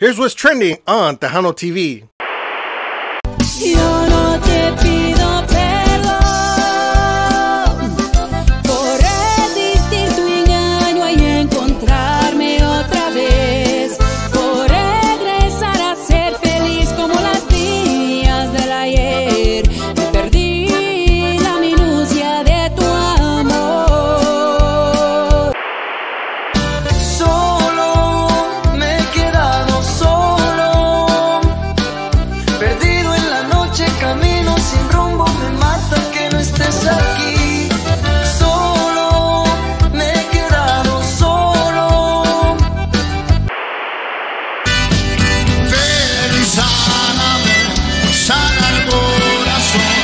Here's what's trending on Tejano TV. Perdido en la noche, camino sin rumbo, me mata que no estés aquí. Solo me he quedado solo. Ven y sáname, sana el corazón,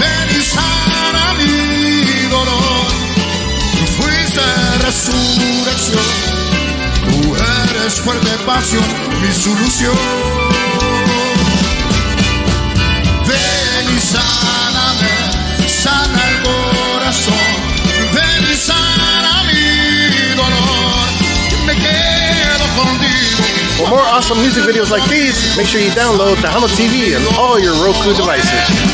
ven y sana mi dolor. Tú fuiste resurrección, tú eres fuerte pasión, mi solución. For more awesome music videos like these, make sure you download Tejano TV on all your Roku devices.